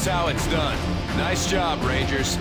That's how it's done. Nice job, Rangers.